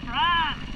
friend.